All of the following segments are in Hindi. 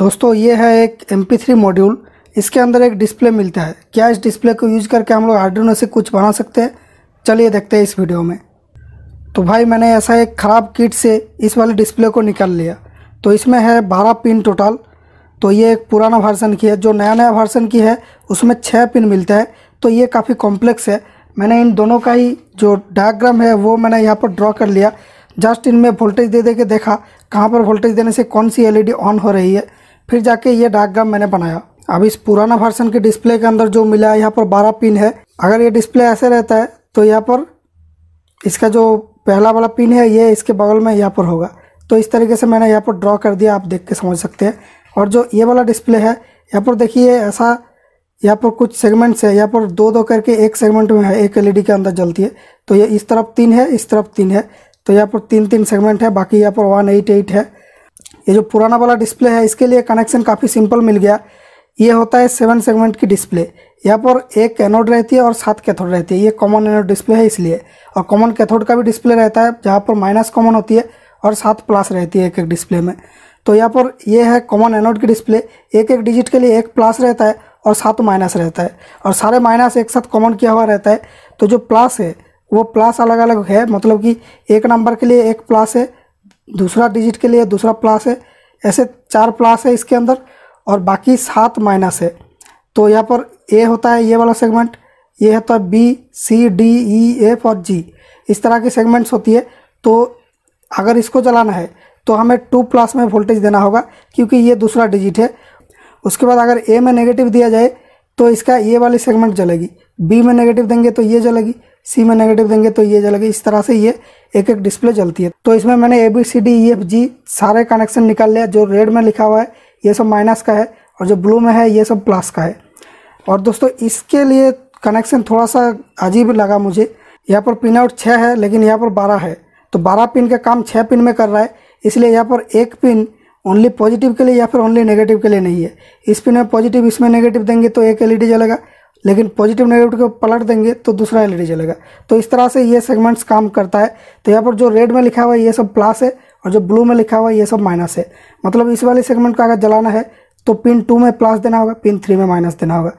दोस्तों, ये है एक एम थ्री मॉड्यूल इसके अंदर एक डिस्प्ले मिलता है। क्या इस डिस्प्ले को यूज़ करके हम लोग आर्डिनो से कुछ बना सकते हैं? चलिए देखते हैं इस वीडियो में। तो भाई, मैंने ऐसा एक ख़राब किट से इस वाले डिस्प्ले को निकाल लिया। तो इसमें है बारह पिन टोटल तो ये एक पुराना वर्सन की है। जो नया नया वर्सन की है, उसमें छः पिन मिलता है। तो ये काफ़ी कॉम्प्लेक्स है। मैंने इन दोनों का ही जो डायग्राम है, वो मैंने यहाँ पर ड्रॉ कर लिया। जस्ट इनमें वोल्टेज दे दे के देखा। कहाँ पर वोल्टेज देने से कौन सी एलईडी ऑन हो रही है? फिर जाके ये डायग्राम मैंने बनाया। अब इस पुराना वर्सन के डिस्प्ले के अंदर जो मिला है, यहाँ पर बारह पिन है। अगर ये डिस्प्ले ऐसे रहता है तो यहाँ पर इसका जो पहला वाला पिन है, ये इसके बगल में यहाँ पर होगा। तो इस तरीके से मैंने यहाँ पर ड्रॉ कर दिया, आप देख के समझ सकते हैं। और जो ये वाला डिस्प्ले है, यहाँ पर देखिए ऐसा यहाँ पर कुछ सेगमेंट्स है। यहाँ पर दो दो करके एक सेगमेंट में है, एक एलईडी के अंदर जलती है। तो ये इस तरफ़ तीन है, इस तरफ़ तीन है। तो यहाँ पर तीन तीन सेगमेंट है, बाकी यहाँ पर वन एट एट है। ये जो पुराना वाला डिस्प्ले है, इसके लिए कनेक्शन काफ़ी सिंपल मिल गया। ये होता है सेवन सेगमेंट की डिस्प्ले यहाँ पर एक एनोड रहती है और सात कैथोड रहती है। ये कॉमन एनोड डिस्प्ले है इसलिए। और कॉमन कैथोड का भी डिस्प्ले रहता है, जहाँ पर माइनस कॉमन होती है और सात प्लस रहती है एक एक डिस्प्ले में। तो यहाँ पर ये है कॉमन एनोड की डिस्प्ले एक एक डिजिट के लिए एक प्लस रहता है और सात माइनस रहता है। और सारे माइनस एक साथ कॉमन किया हुआ रहता है। तो जो प्लस है, वो प्लस अलग अलग है। मतलब कि एक नंबर के लिए एक प्लस है दूसरा डिजिट के लिए दूसरा प्लस है। ऐसे चार प्लस है इसके अंदर और बाकी सात माइनस है। तो यहाँ पर ए होता है ये वाला सेगमेंट ये होता है B C D E F और जी इस तरह की सेगमेंट्स होती है। तो अगर इसको चलाना है तो हमें टू प्लस में वोल्टेज देना होगा, क्योंकि ये दूसरा डिजिट है। उसके बाद अगर ए में नेगेटिव दिया जाए तो इसका ये वाली सेगमेंट जलेगी। बी में नेगेटिव देंगे तो ये जलेगी सी में नेगेटिव देंगे तो ये जलेगी, इस तरह से ये एक एक डिस्प्ले जलती है। तो इसमें मैंने A B C D E F G सारे कनेक्शन निकाल लिया, जो रेड में लिखा हुआ है, ये सब माइनस का है, और जो ब्लू में है, ये सब प्लस का है। और दोस्तों, इसके लिए कनेक्शन थोड़ा सा अजीब लगा मुझे। यहाँ पर पिन आउट छः है, लेकिन यहाँ पर बारह है। तो बारह पिन का काम छः पिन में कर रहा है, इसलिए यहाँ पर एक पिन ओनली पॉजिटिव के लिए या फिर ओनली नेगेटिव के लिए नहीं है। इस पिन में पॉजिटिव इसमें नेगेटिव देंगे तो एक एलईडी जलेगा लेकिन पॉजिटिव नेगेटिव को पलट देंगे तो दूसरा एलईडी जलेगा। तो इस तरह से ये सेगमेंट्स काम करता है। तो यहाँ पर जो रेड में लिखा हुआ है, ये सब प्लस है और जो ब्लू में लिखा हुआ है, ये सब माइनस है। मतलब इस वाले सेगमेंट को अगर जलाना है तो पिन टू में प्लस देना होगा पिन थ्री में माइनस देना होगा।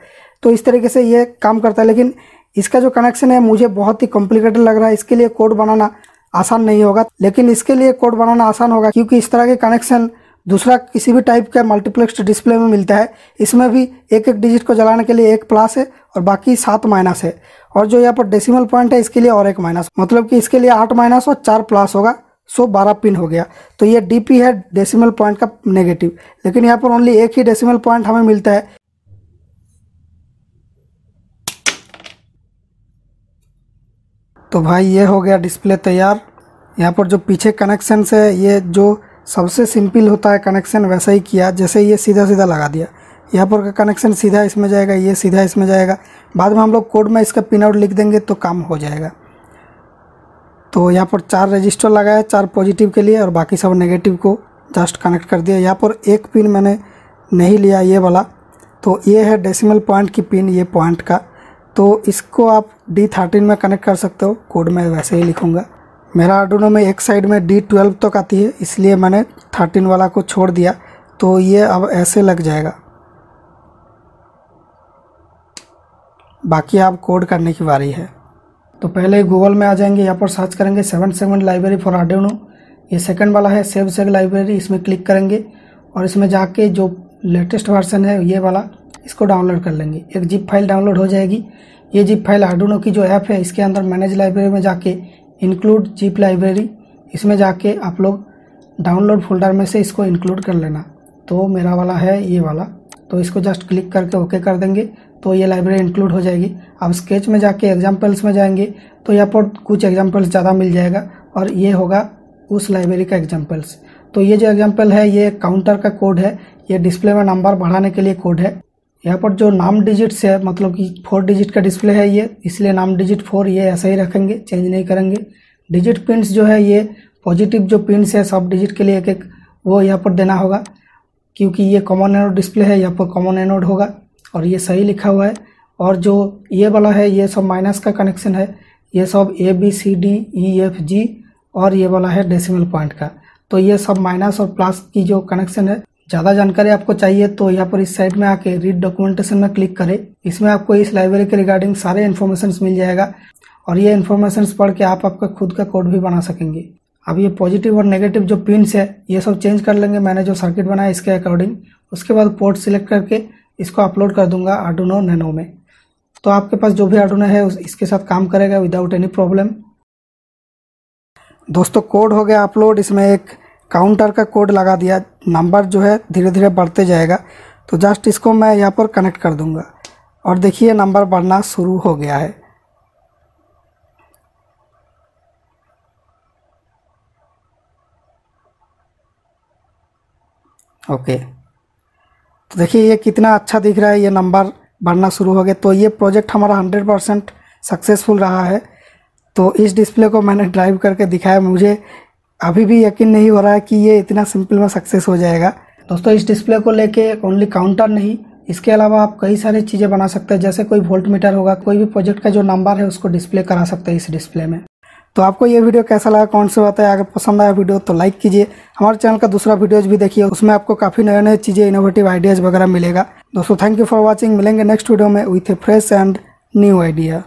तो इस तरीके से ये काम करता है। लेकिन इसका जो कनेक्शन है, मुझे बहुत ही कॉम्प्लिकेटेड लग रहा है। इसके लिए कोड बनाना आसान नहीं होगा। लेकिन इसके लिए कोड बनाना आसान होगा, क्योंकि इस तरह के कनेक्शन दूसरा किसी भी टाइप का मल्टीप्लेक्स डिस्प्ले में मिलता है। इसमें भी एक एक डिजिट को जलाने के लिए एक प्लस है और बाकी सात माइनस है। और जो यहाँ पर डेसिमल पॉइंट है, इसके लिए और एक माइनस मतलब कि इसके लिए आठ माइनस और चार प्लस होगा सो बारह पिन हो गया। तो ये डीपी है डेसिमल पॉइंट का नेगेटिव लेकिन यहाँ पर ओनली एक ही डेसिमल पॉइंट हमें मिलता है। तो भाई ये हो गया डिस्प्ले तैयार। यहाँ पर जो पीछे कनेक्शन है, ये जो सबसे सिंपल होता है कनेक्शन वैसा ही किया, जैसे ये सीधा सीधा लगा दिया। यहाँ पर का कनेक्शन सीधा इसमें जाएगा, ये सीधा इसमें जाएगा। बाद में हम लोग कोड में इसका पिन आउट लिख देंगे तो काम हो जाएगा। तो यहाँ पर चार रजिस्टर लगाया, चार पॉजिटिव के लिए और बाकी सब नेगेटिव को जस्ट कनेक्ट कर दिया। यहाँ पर एक पिन मैंने नहीं लिया, ये वाला। तो ये है डेसिमल पॉइंट की पिन, ये पॉइंट का। तो इसको आप डी थर्टीन में कनेक्ट कर सकते हो, कोड में वैसे ही लिखूँगा। मेरा आर्डूनो में एक साइड में डी ट्वेल्व तक आती है, इसलिए मैंने थर्टीन वाला को छोड़ दिया तो ये अब ऐसे लग जाएगा। बाकी आप कोड करने की बारी है। तो पहले गूगल में आ जाएँगे, यहाँ पर सर्च करेंगे seven seven library for Arduino ये सेकंड वाला है सेव सेग लाइब्रेरी इसमें क्लिक करेंगे, और इसमें जाके जो लेटेस्ट वर्जन है, ये वाला, इसको डाउनलोड कर लेंगे। एक जिप फ़ाइल डाउनलोड हो जाएगी। ये जिप फ़ाइल आर्डोनो की जो ऐप है, इसके अंदर मैनेज लाइब्रेरी में जाके इंक्लूड जीप लाइब्रेरी इसमें जाके आप लोग डाउनलोड फोल्डर में से इसको इंक्लूड कर लेना। तो मेरा वाला है ये वाला। तो इसको जस्ट क्लिक करके ओके कर देंगे तो ये लाइब्रेरी इंक्लूड हो जाएगी। अब स्केच में जाके एग्जाम्पल्स में जाएँगे तो यहाँ पर कुछ एग्जाम्पल्स ज़्यादा मिल जाएगा और ये होगा उस लाइब्रेरी का एग्जाम्पल्स तो ये जो एग्ज़ाम्पल है, ये काउंटर का कोड है। ये डिस्प्ले में नंबर बढ़ाने के लिए कोड है। यहाँ पर जो नाम डिजिट्स है मतलब कि फोर डिजिट का डिस्प्ले है ये, इसलिए नाम डिजिट फोर ये ऐसा ही रखेंगे चेंज नहीं करेंगे। डिजिट पिंस जो है ये पॉजिटिव जो पिंस है सब डिजिट के लिए एक एक वो यहाँ पर देना होगा, क्योंकि ये कॉमन एनोड डिस्प्ले है, यहाँ पर कॉमन एनोड होगा, और ये सही लिखा हुआ है। और जो ये वाला है, ये सब माइनस का कनेक्शन है, ये सब A B C D E F G और ये वाला है डेसिमल पॉइंट का। तो ये सब माइनस और प्लस की जो कनेक्शन है ज़्यादा जानकारी आपको चाहिए तो यहाँ पर इस साइड में आके रीड डॉक्यूमेंटेशन में क्लिक करें। इसमें आपको इस लाइब्रेरी के रिगार्डिंग सारे इन्फॉर्मेशन मिल जाएगा और ये इन्फॉर्मेशन पढ़ के आप आपका खुद का कोड भी बना सकेंगे। अब ये पॉजिटिव और नेगेटिव जो पिन्स है, ये सब चेंज कर लेंगे। मैंने जो सर्किट बनाया इसके अकॉर्डिंग उसके बाद पोर्ट सिलेक्ट करके इसको अपलोड कर दूँगा आर्डुनो नैनो में। तो आपके पास जो भी आर्डुनो है इसके साथ काम करेगा विदाउट एनी प्रॉब्लम दोस्तों कोड हो गया अपलोड इसमें एक काउंटर का कोड लगा दिया, नंबर जो है धीरे धीरे बढ़ते जाएगा। तो जस्ट इसको मैं यहाँ पर कनेक्ट कर दूँगा। और देखिए, नंबर बढ़ना शुरू हो गया है। ओके। तो देखिए, ये कितना अच्छा दिख रहा है, ये नंबर बढ़ना शुरू हो गया। तो ये प्रोजेक्ट हमारा हंड्रेड परसेंट सक्सेसफुल रहा है। तो इस डिस्प्ले को मैंने ड्राइव करके दिखाया, मुझे अभी भी यकीन नहीं हो रहा है कि ये इतना सिंपल में सक्सेस हो जाएगा। दोस्तों, इस डिस्प्ले को लेके ओनली काउंटर नहीं, इसके अलावा आप कई सारी चीज़ें बना सकते हैं, जैसे कोई वोल्ट मीटर होगा, कोई भी प्रोजेक्ट का जो नंबर है उसको डिस्प्ले करा सकते हैं इस डिस्प्ले में। तो आपको ये वीडियो कैसा लगा, कौन से बताया अगर पसंद आया वीडियो तो लाइक कीजिए। हमारे चैनल का दूसरा वीडियोज़ भी देखिए, उसमें आपको काफ़ी नए नए चीज़ें इनोवेटिव आइडियाज़ वगैरह मिलेगा। दोस्तों थैंक यू फॉर वॉचिंग मिलेंगे नेक्स्ट वीडियो में with a fresh and new idea